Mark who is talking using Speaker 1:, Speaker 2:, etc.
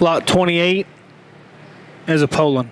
Speaker 1: Lot 28 is a Poland.